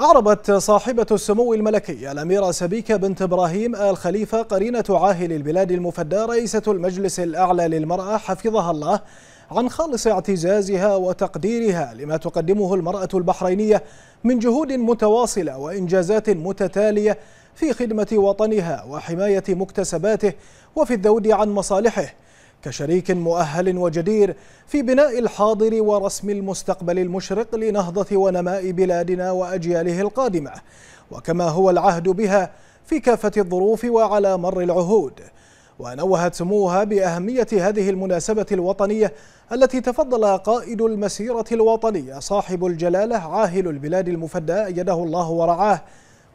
أعربت صاحبة السمو الملكي الأميرة سبيكة بنت إبراهيم آل خليفة قرينة عاهل البلاد المفدى رئيسة المجلس الأعلى للمرأة حفظها الله عن خالص اعتزازها وتقديرها لما تقدمه المرأة البحرينية من جهود متواصلة وإنجازات متتالية في خدمة وطنها وحماية مكتسباته وفي الذود عن مصالحه كشريك مؤهل وجدير في بناء الحاضر ورسم المستقبل المشرق لنهضة ونماء بلادنا وأجياله القادمة وكما هو العهد بها في كافة الظروف وعلى مر العهود. ونوهت سموها بأهمية هذه المناسبة الوطنية التي تفضل قائد المسيرة الوطنية صاحب الجلالة عاهل البلاد المفدى أيده الله ورعاه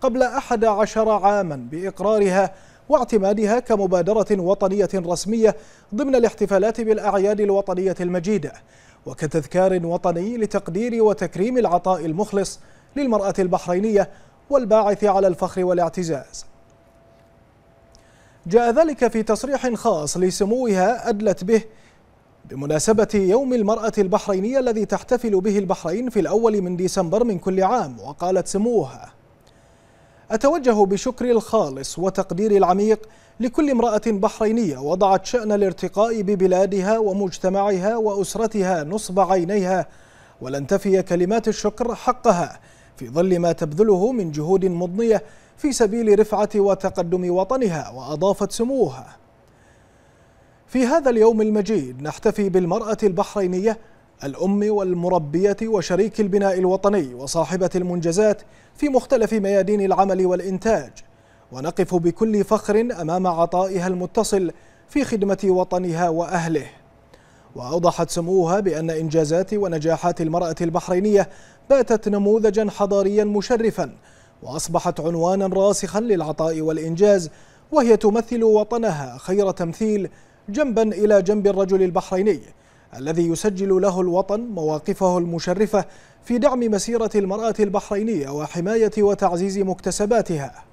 قبل أحد عشر عاما بإقرارها واعتمادها كمبادرة وطنية رسمية ضمن الاحتفالات بالأعياد الوطنية المجيدة وكتذكار وطني لتقدير وتكريم العطاء المخلص للمرأة البحرينية والباعث على الفخر والاعتزاز. جاء ذلك في تصريح خاص لسموها أدلت به بمناسبة يوم المرأة البحرينية الذي تحتفل به البحرين في الأول من ديسمبر من كل عام وقالت سموها أتوجه بشكر الخالص وتقدير العميق لكل امرأة بحرينية وضعت شأن الارتقاء ببلادها ومجتمعها وأسرتها نصب عينيها ولن تفي كلمات الشكر حقها في ظل ما تبذله من جهود مضنية في سبيل رفعة وتقدم وطنها وأضافت سموها. في هذا اليوم المجيد نحتفي بالمرأة البحرينية الأم والمربية وشريك البناء الوطني وصاحبة المنجزات في مختلف ميادين العمل والإنتاج. ونقف بكل فخر أمام عطائها المتصل في خدمة وطنها وأهله. وأوضحت سموها بأن إنجازات ونجاحات المرأة البحرينية باتت نموذجا حضاريا مشرفا وأصبحت عنوانا راسخا للعطاء والإنجاز وهي تمثل وطنها خير تمثيل جنبا إلى جنب الرجل البحريني. الذي يسجل له الوطن مواقفه المشرفة في دعم مسيرة المرأة البحرينية وحماية وتعزيز مكتسباتها.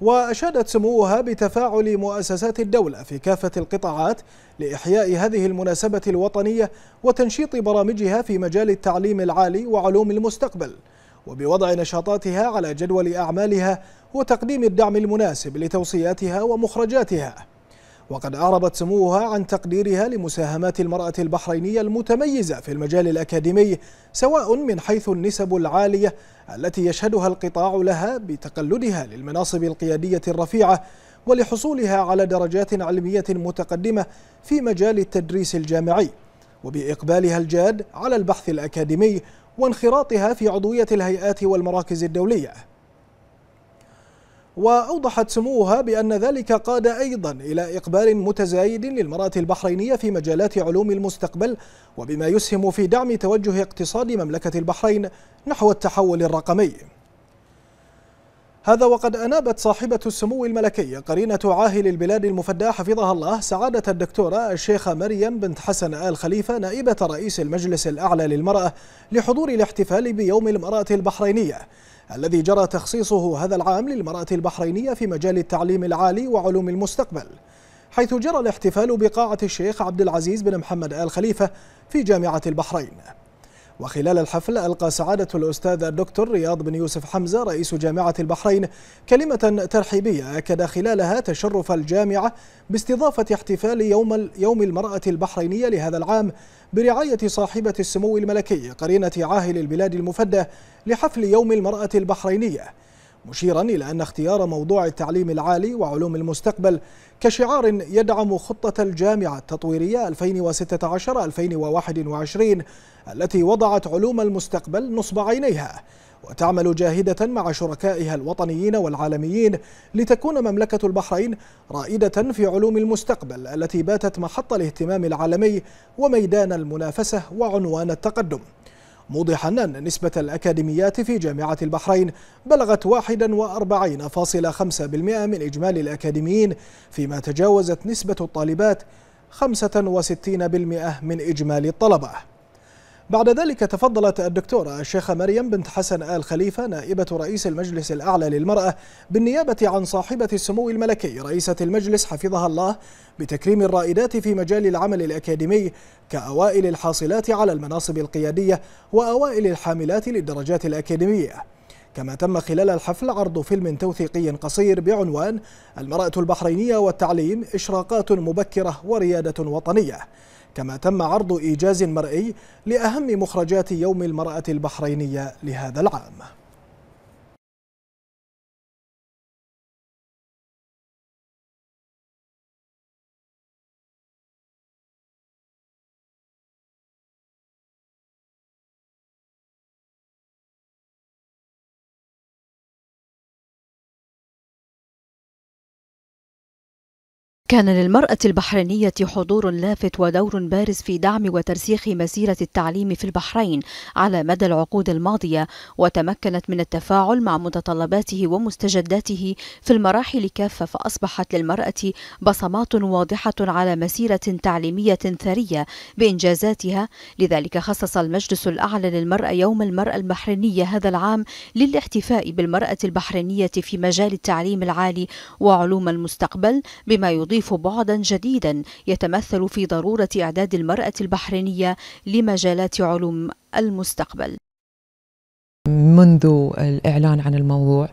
وأشادت سموها بتفاعل مؤسسات الدولة في كافة القطاعات لإحياء هذه المناسبة الوطنية وتنشيط برامجها في مجال التعليم العالي وعلوم المستقبل وبوضع نشاطاتها على جدول أعمالها وتقديم الدعم المناسب لتوصياتها ومخرجاتها. وقد أعربت سموها عن تقديرها لمساهمات المرأة البحرينية المتميزة في المجال الأكاديمي سواء من حيث النسب العالية التي يشهدها القطاع لها بتقلدها للمناصب القيادية الرفيعة ولحصولها على درجات علمية متقدمة في مجال التدريس الجامعي وبإقبالها الجاد على البحث الأكاديمي وانخراطها في عضوية الهيئات والمراكز الدولية. وأوضحت سموها بأن ذلك قاد أيضا إلى إقبال متزايد للمرأة البحرينية في مجالات علوم المستقبل وبما يسهم في دعم توجه اقتصاد مملكة البحرين نحو التحول الرقمي. هذا وقد أنابت صاحبة السمو الملكي قرينة عاهل البلاد المفدى حفظها الله سعادة الدكتورة الشيخة مريم بنت حسن آل خليفة نائبة رئيس المجلس الأعلى للمرأة لحضور الاحتفال بيوم المرأة البحرينية. الذي جرى تخصيصه هذا العام للمرأة البحرينية في مجال التعليم العالي وعلوم المستقبل حيث جرى الاحتفال بقاعة الشيخ عبد العزيز بن محمد آل خليفة في جامعة البحرين. وخلال الحفل ألقى سعادة الأستاذ الدكتور رياض بن يوسف حمزة رئيس جامعة البحرين كلمة ترحيبية أكد خلالها تشرف الجامعة باستضافة احتفال يوم يوم المرأة البحرينية لهذا العام برعاية صاحبة السمو الملكي قرينة عاهل البلاد المفدى لحفل يوم المرأة البحرينية. مشيرا إلى أن اختيار موضوع التعليم العالي وعلوم المستقبل كشعار يدعم خطة الجامعة التطويرية 2016-2021 التي وضعت علوم المستقبل نصب عينيها وتعمل جاهدة مع شركائها الوطنيين والعالميين لتكون مملكة البحرين رائدة في علوم المستقبل التي باتت محط الاهتمام العالمي وميدان المنافسة وعنوان التقدم. موضحا أن نسبة الأكاديميات في جامعة البحرين بلغت 41.5% من إجمالي الأكاديميين فيما تجاوزت نسبة الطالبات 65% من إجمالي الطلبة. بعد ذلك تفضلت الدكتورة الشيخة مريم بنت حسن آل خليفة نائبة رئيس المجلس الأعلى للمرأة بالنيابة عن صاحبة السمو الملكي رئيسة المجلس حفظها الله بتكريم الرائدات في مجال العمل الأكاديمي كأوائل الحاصلات على المناصب القيادية وأوائل الحاملات للدرجات الأكاديمية. كما تم خلال الحفل عرض فيلم توثيقي قصير بعنوان المرأة البحرينية والتعليم إشراقات مبكرة وريادة وطنية كما تم عرض إيجاز مرئي لأهم مخرجات يوم المرأة البحرينية لهذا العام. كان للمرأة البحرينية حضور لافت ودور بارز في دعم وترسيخ مسيرة التعليم في البحرين على مدى العقود الماضية وتمكنت من التفاعل مع متطلباته ومستجداته في المراحل كافة فأصبحت للمرأة بصمات واضحة على مسيرة تعليمية ثرية بإنجازاتها. لذلك خصص المجلس الأعلى للمرأة يوم المرأة البحرينية هذا العام للاحتفاء بالمرأة البحرينية في مجال التعليم العالي وعلوم المستقبل بما يضيف يضيف بعدا جديدا يتمثل في ضرورة إعداد المرأة البحرينية لمجالات علوم المستقبل. منذ الإعلان عن الموضوع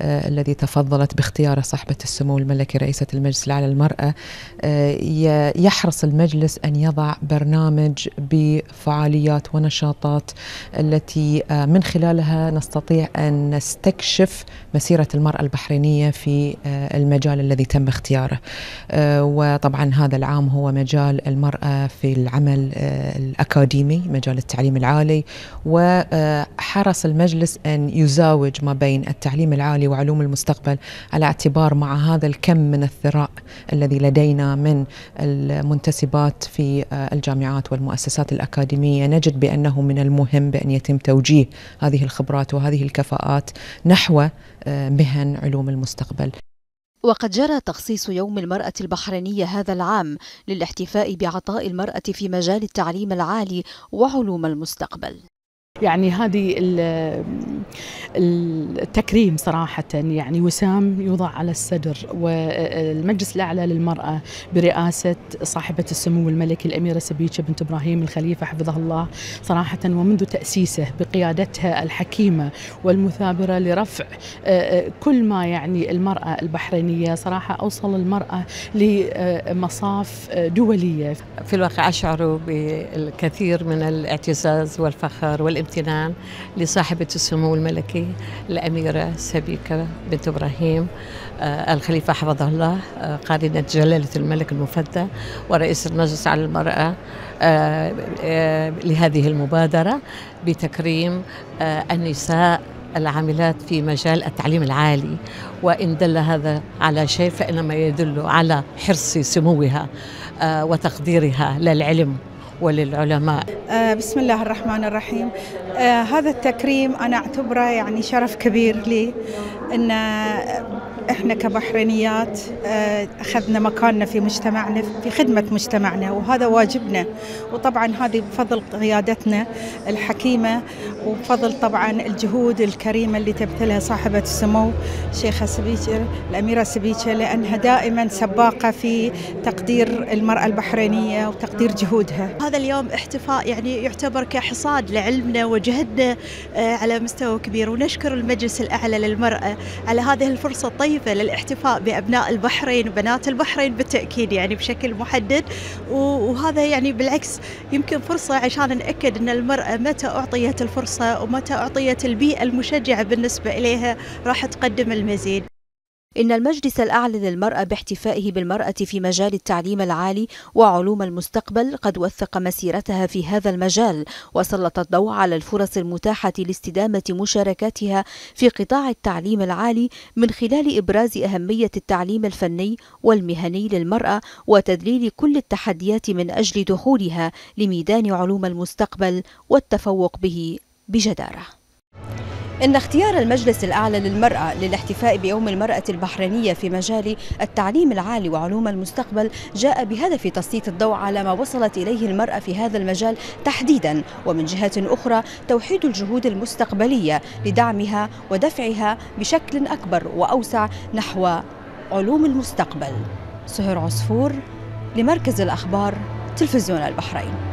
آه الذي تفضلت باختياره صاحبة السمو الملكي رئيسة المجلس الأعلى للمرأة آه يحرص المجلس أن يضع برنامج بفعاليات ونشاطات التي آه من خلالها نستطيع أن نستكشف مسيرة المرأة البحرينية في المجال الذي تم اختياره. وطبعا هذا العام هو مجال المرأة في العمل الأكاديمي مجال التعليم العالي وحرص المجلس أن يزاوج ما بين التعليم العالي وعلوم المستقبل على اعتبار مع هذا الكم من الثراء الذي لدينا من المنتسبات في الجامعات والمؤسسات الأكاديمية. نجد بأنه من المهم بأن يتم توجيه هذه الخبرات وهذه الكفاءات نحو مهن علوم المستقبل. وقد جرى تخصيص يوم المرأة البحرينية هذا العام للاحتفاء بعطاء المرأة في مجال التعليم العالي وعلوم المستقبل. يعني هذه التكريم صراحة يعني وسام يوضع على الصدر والمجلس الأعلى للمرأة برئاسة صاحبة السمو الملكي الأميرة سبيتشة بنت إبراهيم الخليفة حفظها الله. صراحة ومنذ تأسيسه بقيادتها الحكيمة والمثابرة لرفع كل ما يعني المرأة البحرينية صراحة أوصل المرأة لمصاف دولية. في الواقع أشعر بالكثير من الاعتزاز والفخر والامتنان الامتنان لصاحبة السمو الملكي الأميرة سبيكة بنت إبراهيم آه الخليفة حفظه الله آه قارنة جلالة الملك المفدى ورئيس المجلس على المرأة آه لهذه المبادرة بتكريم النساء العاملات في مجال التعليم العالي. وإن دل هذا على شيء فإنما يدل على حرص سموها وتقديرها للعلم. وللعلماء. آه بسم الله الرحمن الرحيم. آه هذا التكريم أنا أعتبره يعني شرف كبير لي أن إحنا كبحرينيات أخذنا مكاننا في مجتمعنا في خدمة مجتمعنا وهذا واجبنا وطبعا هذه بفضل قيادتنا الحكيمة وبفضل طبعا الجهود الكريمة اللي تبذلها صاحبة السمو الشيخه سبيشه الأميرة سبيشه لأنها دائما سباقة في تقدير المرأة البحرينية وتقدير جهودها. هذا اليوم احتفاء يعني يعتبر كحصاد لعلمنا وجهدنا على مستوى كبير ونشكر المجلس الأعلى للمرأة على هذه الفرصة الطيبة للاحتفاء بأبناء البحرين وبنات البحرين بالتأكيد يعني بشكل محدد وهذا يعني بالعكس يمكن فرصة عشان نأكد إن المرأة متى أعطيت الفرصة ومتى أعطيت البيئة المشجعة بالنسبة إليها راح تقدم المزيد. إن المجلس الأعلى للمرأة باحتفائه بالمرأة في مجال التعليم العالي وعلوم المستقبل قد وثق مسيرتها في هذا المجال وسلط الضوء على الفرص المتاحة لاستدامة مشاركاتها في قطاع التعليم العالي من خلال إبراز أهمية التعليم الفني والمهني للمرأة وتذليل كل التحديات من أجل دخولها لميدان علوم المستقبل والتفوق به بجدارة. إن اختيار المجلس الأعلى للمرأة للاحتفاء بيوم المرأة البحرينية في مجال التعليم العالي وعلوم المستقبل جاء بهدف تسليط الضوء على ما وصلت إليه المرأة في هذا المجال تحديدا ومن جهة أخرى توحيد الجهود المستقبلية لدعمها ودفعها بشكل أكبر وأوسع نحو علوم المستقبل. سهر عصفور لمركز الأخبار تلفزيون البحرين.